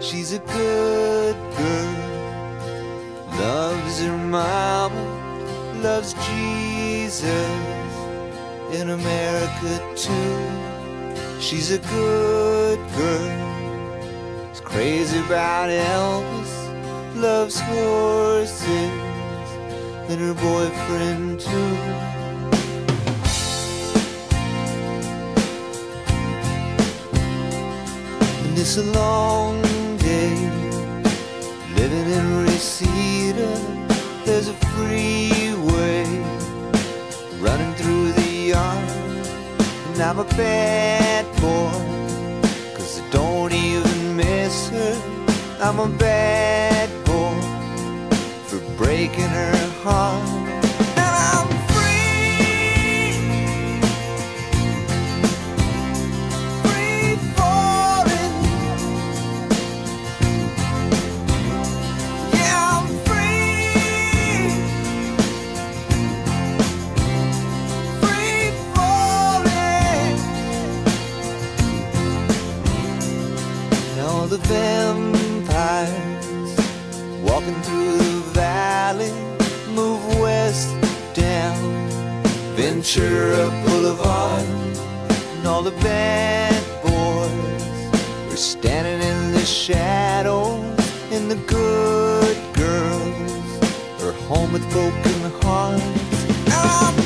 She's a good girl, loves her mama, loves Jesus. In America too. She's a good girl, is crazy about Elvis, loves horses. And her boyfriend too. And it's a long living in Reseda. There's a freeway running through the yard. And I'm a bad boy, cause I don't even miss her. I'm a bad boy for breaking her heart. The vampires walking through the valley move west down Ventura Boulevard. And all the bad boys are standing in the shadows, and the good girls are home with broken hearts.